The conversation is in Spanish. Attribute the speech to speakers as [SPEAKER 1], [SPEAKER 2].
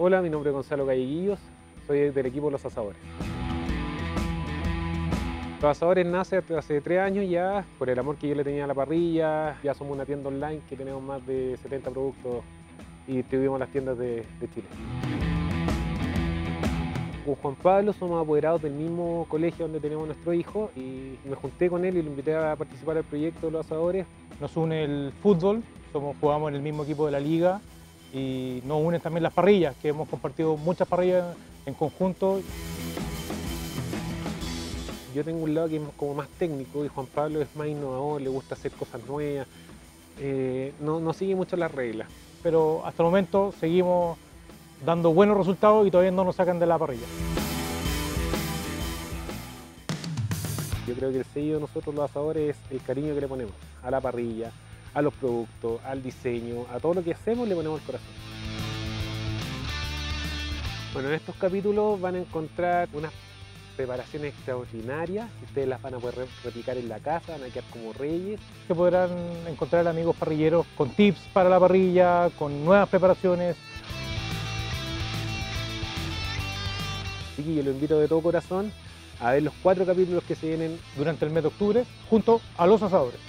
[SPEAKER 1] Hola, mi nombre es Gonzalo Galleguillos, soy del equipo Los Asadores. Los Asadores nace hace tres años ya, por el amor que yo le tenía a la parrilla. Ya somos una tienda online que tenemos más de 70 productos y distribuimos las tiendas de, Chile. Con Juan Pablo somos apoderados del mismo colegio donde tenemos nuestro hijo y me junté con él y lo invité a participar del proyecto de los asadores.
[SPEAKER 2] Nos une el fútbol, somos, jugamos en el mismo equipo de la liga y nos unen también las parrillas, que hemos compartido muchas parrillas en conjunto.
[SPEAKER 1] Yo tengo un lado que es como más técnico y Juan Pablo es más innovador, le gusta hacer cosas nuevas, eh, no, no sigue mucho las reglas.
[SPEAKER 2] Pero hasta el momento seguimos dando buenos resultados y todavía no nos sacan de la parrilla.
[SPEAKER 1] Yo creo que el sello de nosotros los asadores es el cariño que le ponemos a la parrilla, a los productos, al diseño, a todo lo que hacemos le ponemos el corazón. Bueno, en estos capítulos van a encontrar unas preparaciones extraordinarias, ustedes las van a poder replicar en la casa, van a quedar como reyes.
[SPEAKER 2] Se podrán encontrar amigos parrilleros con tips para la parrilla, con nuevas preparaciones,
[SPEAKER 1] Así que yo lo invito de todo corazón a ver los cuatro capítulos que se vienen
[SPEAKER 2] durante el mes de octubre junto a los asadores.